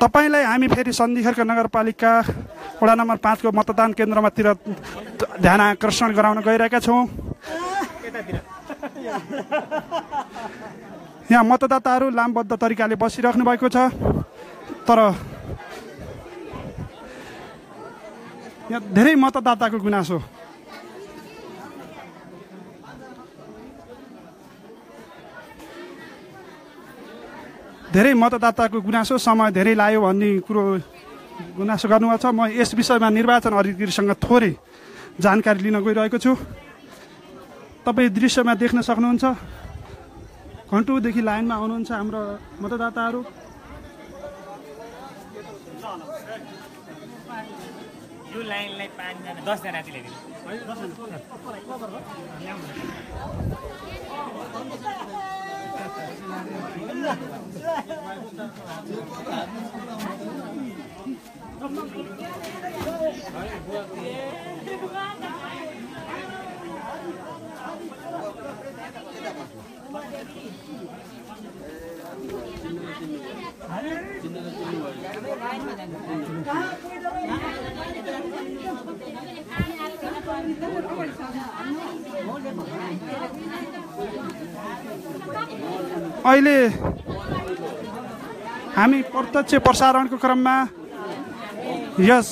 तपाईँलाई हामी फेरि सन्धिखर्क नगरपालिका वडा नम्बर पाँचको मतदान केन्द्रमातिर ध्यान आकर्षण गराउन गइरहेका छौँ। यहाँ मतदाताहरू लामबद्ध तरिकाले बसिराख्नु भएको छ तर यहाँ धेरै मतदाताको गुनासो। धेरै मतदाताको गुनासो समय धेरै लाग्यो भन्ने कुरो गुनासो गर्नुभएको छ। म यस विषयमा निर्वाचन अधिकारीसँग थोरै जानकारी लिन गइरहेको छु। तपाईँ दृश्यमा देख्न सक्नुहुन्छ। घन्टौँदेखि लाइनमा आउनुहुन्छ हाम्रो मतदाताहरू। अहिले हामी प्रत्यक्ष प्रसारणको क्रममा यस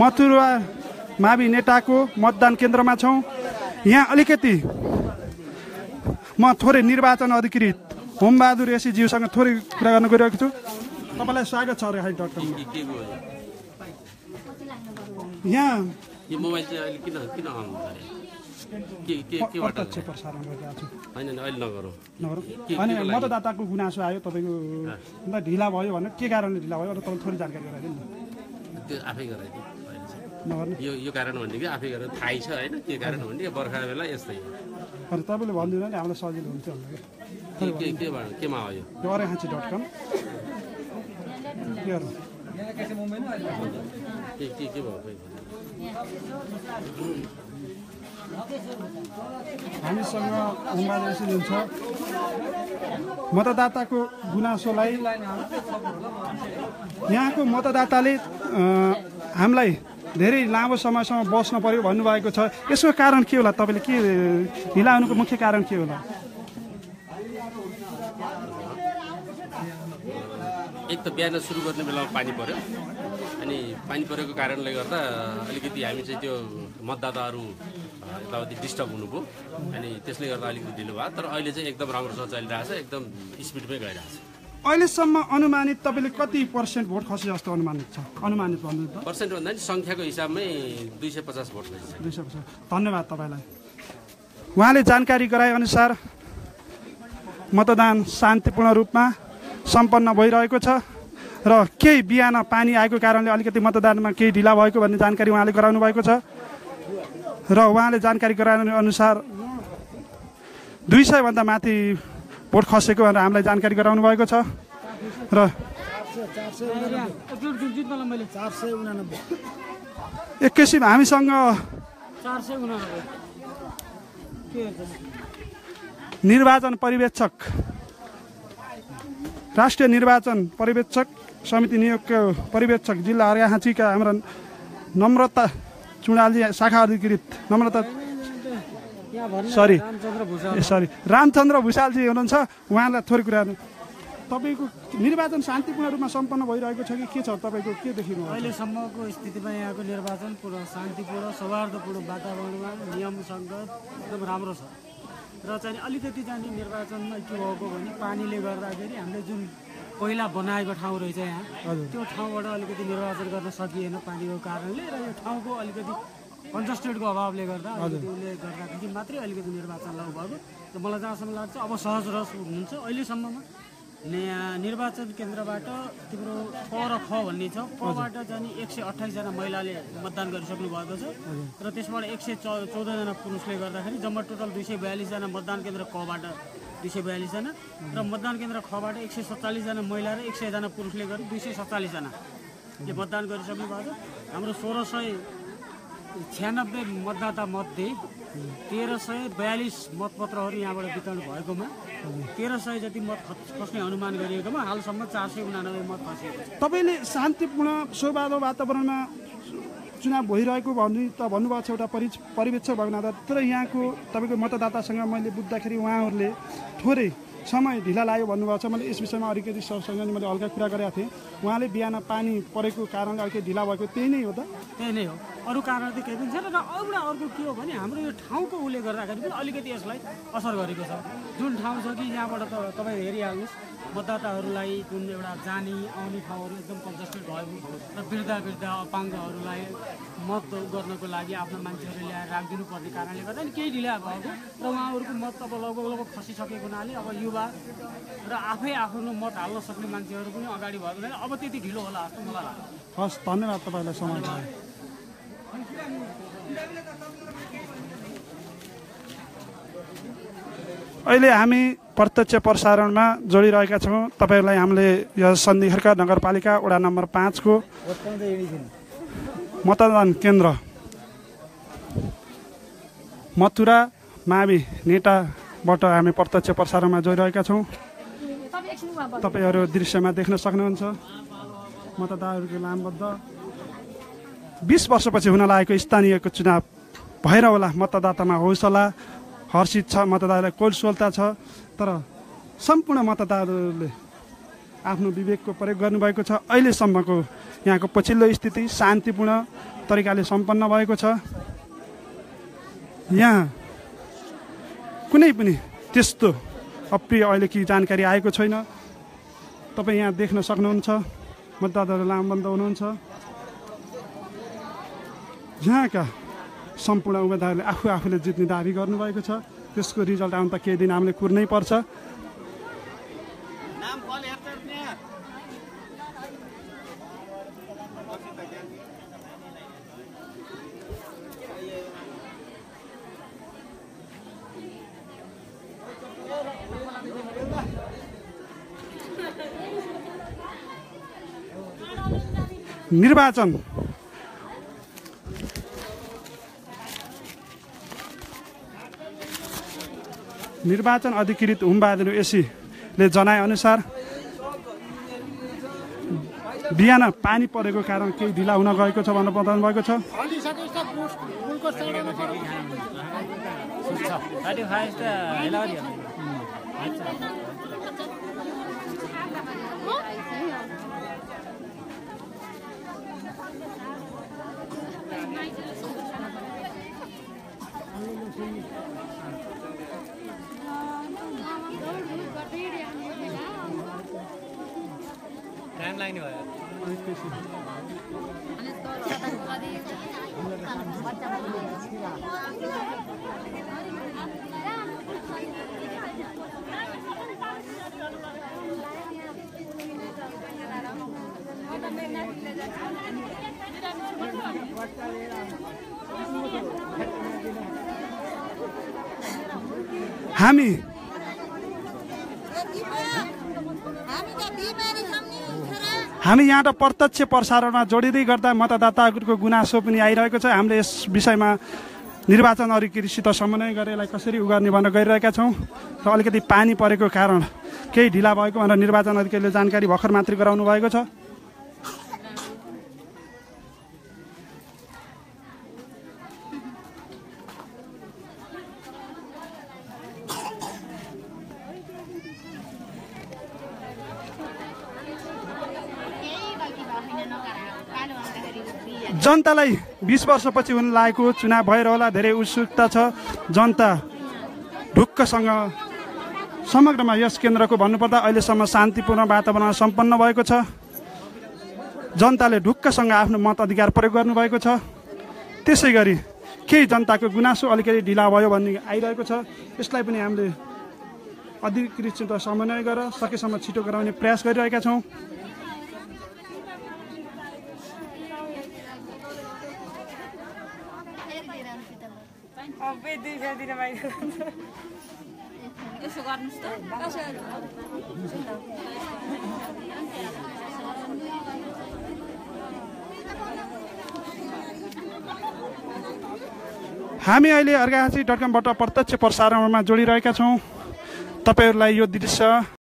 मथुरा मावि नेताको मतदान केन्द्रमा छौँ। यहाँ अलिकति म थोरै निर्वाचन अधिकृत होमबहादुर एसीज्यूसँग थोरै कुरा गर्न गइरहेको छु। तपाईँलाई स्वागत छ के के हो यहाँ प्रसारण होइन? मतदाताको गुनासो आयो तपाईँको अन्त ढिला भयो भने के कारणले ढिला भयो तपाईँले थोरै जानकारी गराइदिनु न। त्यो आफै। नगर्नु। यो यो कारण भनेको आफै गरेर थाहै छ होइन? के कारण भने बर्खा बेला यस्तै हो। तपाईँले भनिदिनु नि हामीलाई सजिलो हुन्थ्यो केबाट केमा हो यो अरेहाँची डट कम। के के के भयो? हामीसँग उम्बाले हुन्छ मतदाताको गुनासोलाई यहाँको मतदाताले हामीलाई धेरै लामो समयसम्म बस्न पर्यो भन्नुभएको छ। यसको कारण के होला? तपाईँले के ढिला हुनुको मुख्य कारण के होला? एक त बिहान सुरु गर्ने बेलामा पानी पर्यो। अनि पानी परेको कारणले गर्दा अलिकति हामी चाहिँ त्यो मतदाताहरू यताउति डिस्टर्ब हुनुभयो। अनि त्यसले गर्दा अलिकति ढिलो भयो। तर अहिले चाहिँ एकदम राम्रोसँग चलिरहेको छ एकदम स्पिडमै गइरहेको छ अहिलेसम्म अनुमानित तपाईँले कति पर्सेन्ट भोट खसे जस्तो अनुमानित छ? अनुमानित भन्नु पर्सेन्ट भन्दा नि सङ्ख्याको हिसाबमै दुई सय पचास भोट गइसक्यो दुई सय पचास। धन्यवाद तपाईँलाई। उहाँले जानकारी गराएअनुसार मतदान शान्तिपूर्ण रूपमा सम्पन्न भइरहेको छ र केही बिहान पानी आएको कारणले अलिकति मतदानमा केही ढिला भएको भन्ने जानकारी उहाँले गराउनु भएको छ। र उहाँले जानकारी गराउनु अनुसार दुई सयभन्दा माथि भोट खसेको भनेर हामीलाई जानकारी गराउनु भएको छ। र एक किसिम हामीसँग निर्वाचन पर्यवेक्षक राष्ट्रिय निर्वाचन पर्यवेक्षक समिति नियोगको पर्यवेक्षक जिल्ला अर्घाहाँचीका हाम्रा नम्रता चुडालजी शाखा अधिकृत नम्रता सरी सरी रामचन्द्र भूषालजी हुनुहुन्छ। उहाँलाई थोरै कुरा तपाईँको निर्वाचन शान्तिपूर्ण रूपमा सम्पन्न भइरहेको छ कि के छ? तपाईँको के देखिनु? अहिलेसम्मको स्थितिमा यहाँको निर्वाचन पुरा शान्तिपूर्ण सौहार्दपूर्ण वातावरणमा नियम सङ्गत एकदम राम्रो छ। र चाहिँ अलिकति चाहिँ नि निर्वाचनमा के भएको भने पानीले गर्दाखेरि हामीले जुन पहिला बनाएको ठाउँ रहेछ यहाँ त्यो ठाउँबाट अलिकति निर्वाचन गर्न सकिएन पानीको कारणले र यो ठाउँको अलिकति कन्जस्टेडको अभावले गर्दा अलिकति उसले गर्दाखेरि मात्रै अलिकति निर्वाचन लागु भएको। र मलाई जहाँसम्म लाग्छ अब सहज रस हुनुहुन्छ अहिलेसम्ममा। निर्वाचन केन्द्रबाट तिम्रो प र ख भन्ने छ। पबाट चाहिँ एक सय अठाइसजना महिलाले मतदान गरिसक्नु भएको छ। र त्यसबाट एक सय चौ चौधजना पुरुषले गर्दाखेरि जम्मा टोटल दुई सय बयालिसजना मतदान केन्द्र कबाट दुई सय बयालिसजना र मतदान केन्द्र खबाट एक सय सत्तालिसजना महिला र एक सयजना पुरुषले गरी दुई सय सत्तालिसजनाले मतदान गरिसक्नु भएको छ। हाम्रो सोह्र सय छ्यानब्बे मतदाता मध्ये तेह्र सय बयालिस मतपत्रहरू यहाँबाट वितरण भएकोमा तेह्र सय जति मत खस- खस्ने अनुमान गरिएकोमा हालसम्म चार सय उनानब्बे मत खसेको तपाईँले शान्तिपूर्ण सौहार्द वातावरणमा चुनाव भइरहेको भन्नु त भन्नुभएको छ एउटा परि परिवेक्षक भएको नाता तर यहाँको तपाईँको मतदातासँग मैले बुझ्दाखेरि उहाँहरूले थोरै समय ढिला लाग्यो भन्नुभएको छ। मैले यस विषयमा अलिकति सरसँग मैले हल्का कुरा गरेको थिएँ। उहाँले बिहान पानी परेको कारणले अलिकति ढिला भएको त्यही नै हो त? त्यही नै हो। अरू कारण त केही पनि छैन। र एउटा अर्को के हो भने हाम्रो यो ठाउँको उसले गर्दाखेरि पनि अलिकति यसलाई असर गरेको छ। जुन ठाउँ छ कि यहाँबाट त तपाईँ हेरिहाल्नुहोस् मतदाताहरूलाई जुन एउटा जाने आउने ठाउँहरू एकदम कन्जस्टेड भएको र वृद्ध वृद्ध अपाङ्गहरूलाई मत गर्नको लागि आफ्नो मान्छेहरू ल्याएर राखिदिनु पर्ने कारणले गर्दा नि केही ढिला भएको। र उहाँहरूको मत अब लगभग लगभग खसिसकेको हुनाले अब युवा र आफै आफ्नो मत हाल्न सक्ने मान्छेहरू पनि अगाडि भएको हुनाले अब त्यति ढिलो होला जस्तो मलाई लाग्छ। हस् धन्यवाद तपाईँलाई समय अहिले हामी प्रत्यक्ष प्रसारणमा जोडिरहेका छौँ। तपाईँहरूलाई हामीले यो सन्धिखर्क नगरपालिका वडा नम्बर पाँचको मतदान केन्द्र मथुरा मावि नेटाबाट हामी प्रत्यक्ष प्रसारणमा जोडिरहेका छौँ। तपाईँहरू दृश्यमा देख्न सक्नुहुन्छ। मतदाताहरूको लामबद्ध। बिस वर्षपछि हुन लागेको स्थानीयको चुनाव भएर होला मतदातामा हौसला हर्षित छ मतदातालाई कोलसोलता छ। तर सम्पूर्ण मतदाताहरूले आफ्नो विवेकको प्रयोग गर्नुभएको छ। अहिलेसम्मको यहाँको पछिल्लो स्थिति शान्तिपूर्ण तरिकाले सम्पन्न भएको छ। यहाँ कुनै पनि त्यस्तो अप्रिय अहिले के जानकारी आएको छैन। तपाईँ यहाँ देख्न सक्नुहुन्छ। मतदाताहरू लामबन्द हुनुहुन्छ। यहाँका सम्पूर्ण उम्मेदवारले आफू आफूले जित्ने दावी गर्नुभएको छ। त्यसको रिजल्ट आउनु त केही दिन हामीले कुर्नै पर्छ। निर्वाचन। निर्वाचन अधिकृत हुमबहादुर एसीले जनाएअनुसार बिहान पानी परेको कारण केही ढिला हुन गएको छ भनेर बताउनु भएको छ। थर्टी फाइभ त हेलावरी हो टाइम हामी हामी यहाँ त प्रत्यक्ष प्रसारणमा जोडिँदै गर्दा मतदाताहरूको गुनासो पनि आइरहेको छ। हामीले यस विषयमा निर्वाचन अधिकृतसित समन्वय गरेर यसलाई कसरी उ गर्ने भनेर गरिरहेका छौँ र अलिकति पानी परेको कारण केही ढिला भएको भनेर निर्वाचन अधिकारीले जानकारी भर्खर मात्रै गराउनु भएको छ। जनतालाई बिस वर्षपछि हुन लागेको चुनाव भएर होला धेरै उत्सुकता छ। जनता ढुक्कसँग समग्रमा यस केन्द्रको भन्नुपर्दा अहिलेसम्म शान्तिपूर्ण वातावरण सम्पन्न भएको छ। जनताले ढुक्कसँग आफ्नो मताधिकार प्रयोग गर्नुभएको छ। त्यसै गरी केही जनताको गुनासो अलिकति ढिला भयो भन्ने आइरहेको छ। यसलाई पनि हामीले अधिकृतसित समन्वय गरेर सकेसम्म छिटो गराउने प्रयास गरिरहेका छौँ। यसो गर्नुहोस् त हामी अहिले अर्घाहाँची डट कमबाट प्रत्यक्ष प्रसारणमा जोडिरहेका छौँ। तपाईँहरूलाई यो दृश्य